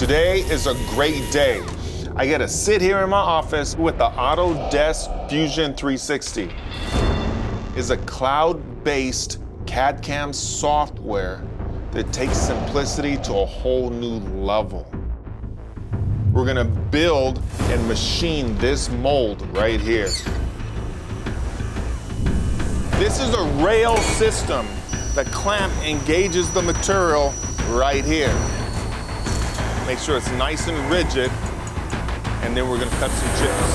Today is a great day. I get to sit here in my office with the Autodesk Fusion 360. It's a cloud-based CAD-CAM software that takes simplicity to a whole new level. We're gonna build and machine this mold right here. This is a rail system. The clamp engages the material right here. Make sure it's nice and rigid, and then we're gonna cut some chips.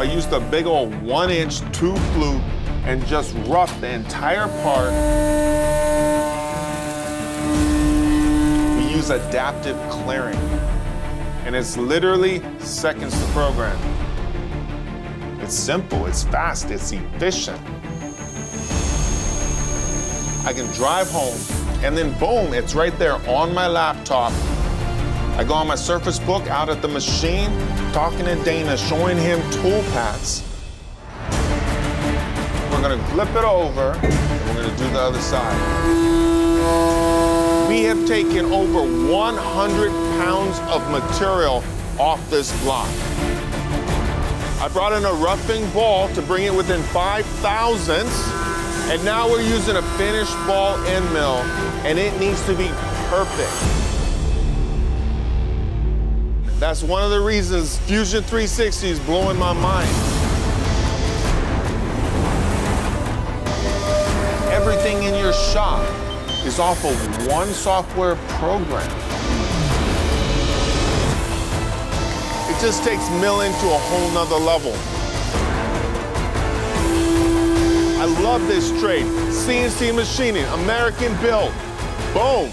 I used a big old one inch two flute and just roughed the entire part. We use adaptive clearing, and it's literally seconds to program. It's simple, it's fast, it's efficient. I can drive home, and then boom, it's right there on my laptop. I go on my Surface Book out at the machine, talking to Dana, showing him tool paths. We're gonna flip it over, and we're gonna do the other side. We have taken over 100 pounds of material off this block. I brought in a roughing ball to bring it within five thousandths. And now we're using a finished ball end mill, and it needs to be perfect. That's one of the reasons Fusion 360 is blowing my mind. Everything in your shop is off of one software program. It just takes milling to a whole nother level. Love this trade. CNC machining, American built. Boom.